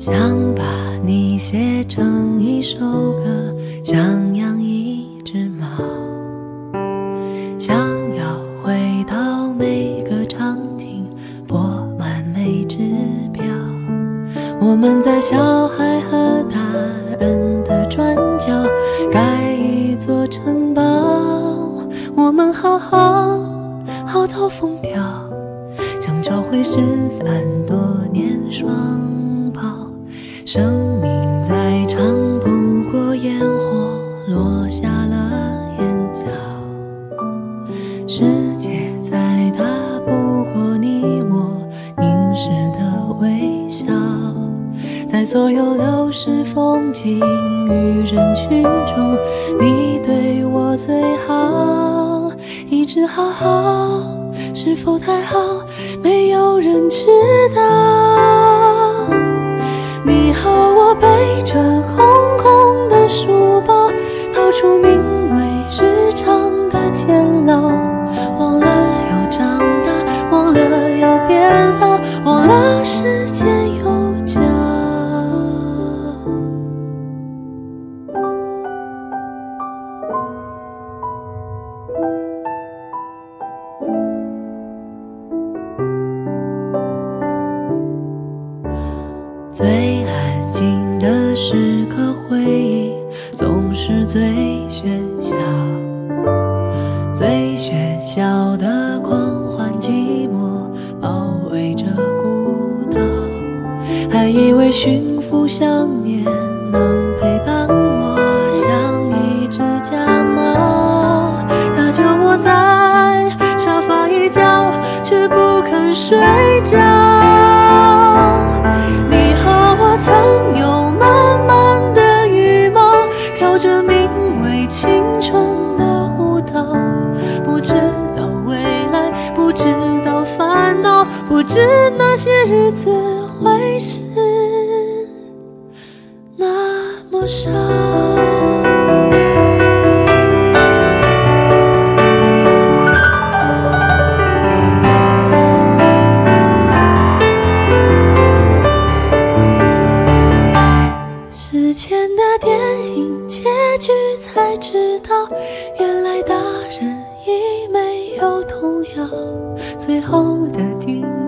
想把你写成一首歌，想养一只猫，想要回到每个场景，拨完每只表。我们在小孩和大人的转角盖一座城堡，我们好好好到疯掉，想找回失散多年双。生命再长不过烟火落下了眼角，世界再大不过你我凝视的微笑，在所有流逝风景与人群中，你对我最好，一直好好，是否太好，没有人知道。长的监牢，忘了要长大，忘了要变老，忘了时间有脚。最安静的时刻，回忆总是最我的狂欢，寂寞包围着孤岛。还以为驯服想念能陪伴我，像一只家猫。它就窝在沙发一角，却不肯睡觉。烦恼，不知那些日子会是那么少。时间的电影结局才知道，原来大人已没有童谣。最后的 You.